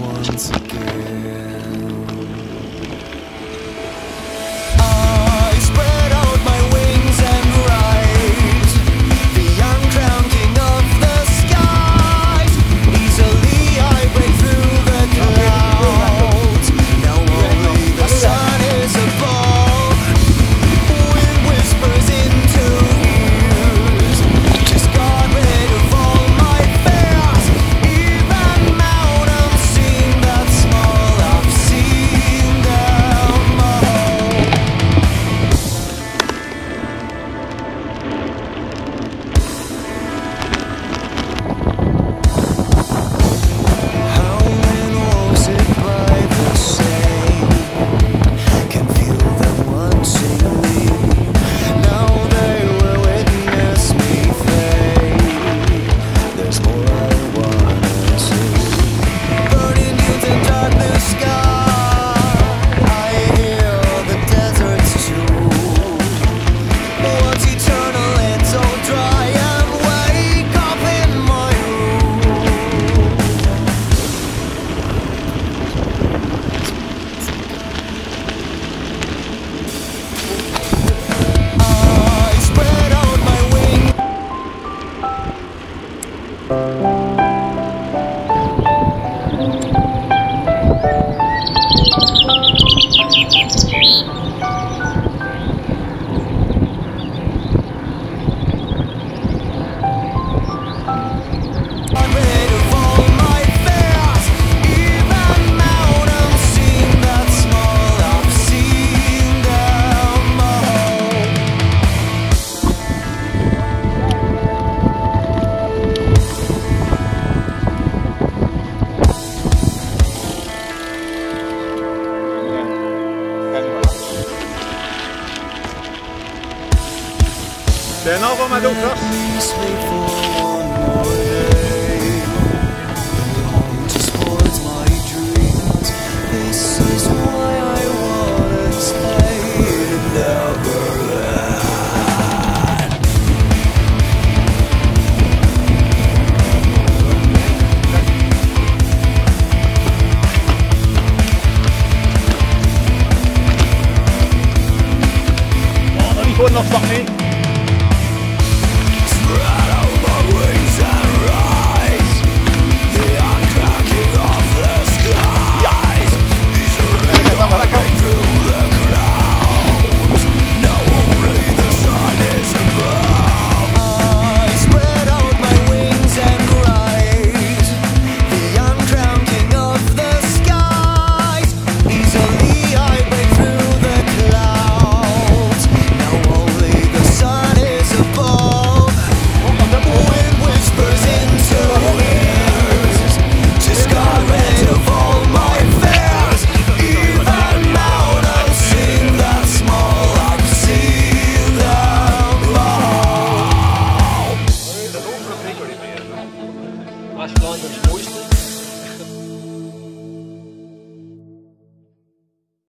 once again. Den har var med Dokas. Sekunden noch me? Josh Williams.